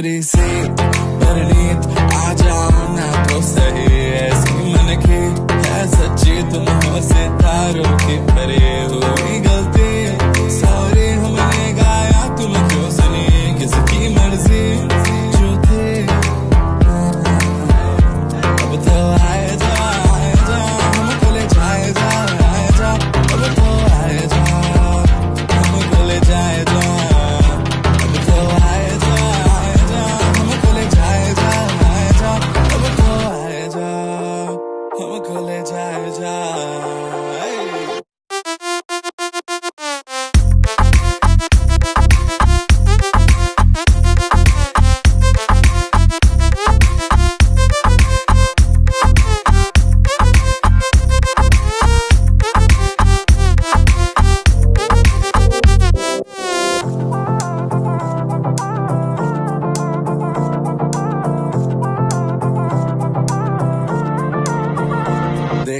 कमरे से परनीत आ जाना तो सही ऐसी मन की है सच्ची, तुम हो सितारों की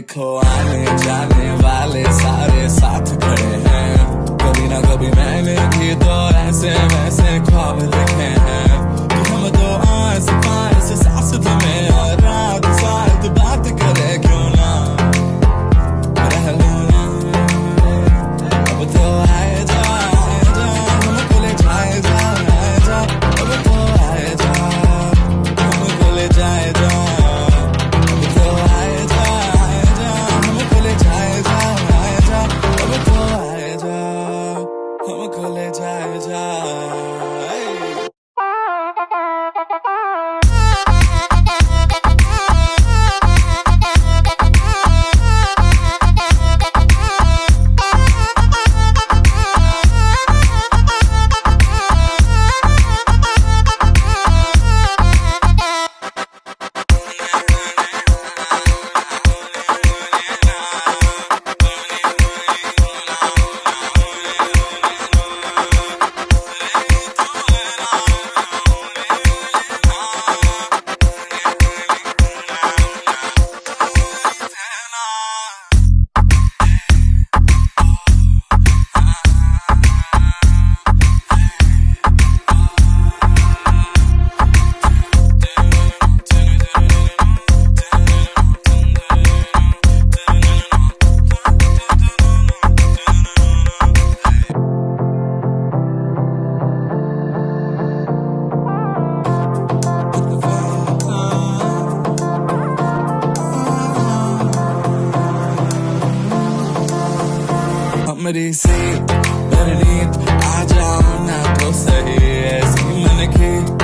देखो आने जाने वाले सारे साथ खड़े हैं। कभी ना कभी मैंने भी तो कमरे से कर आ जाना तो सही ऐसी मन की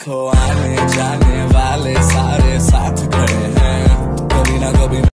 Climb